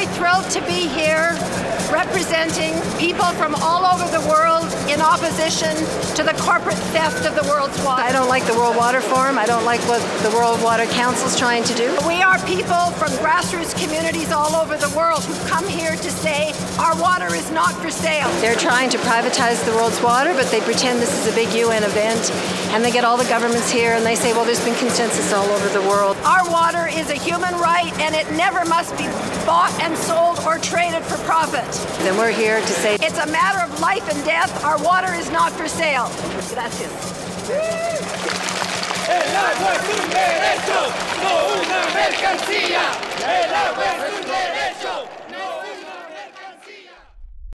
very thrilled to be here representing people from all over the world in opposition to the corporate theft of the world's water. I don't like the World Water Forum. I don't like what the World Water Council is trying to do. We are people from grassroots communities all over the world who've come here to say our water is not for sale. They're trying to privatize the world's water, but they pretend this is a big UN event, and they get all the governments here and they say, well, there's been consensus all over the world. Our water is a human right, and it never must be bought and sold or traded for profit. Then we're here to say it's a matter of life and death. Our water is not for sale. Gracias.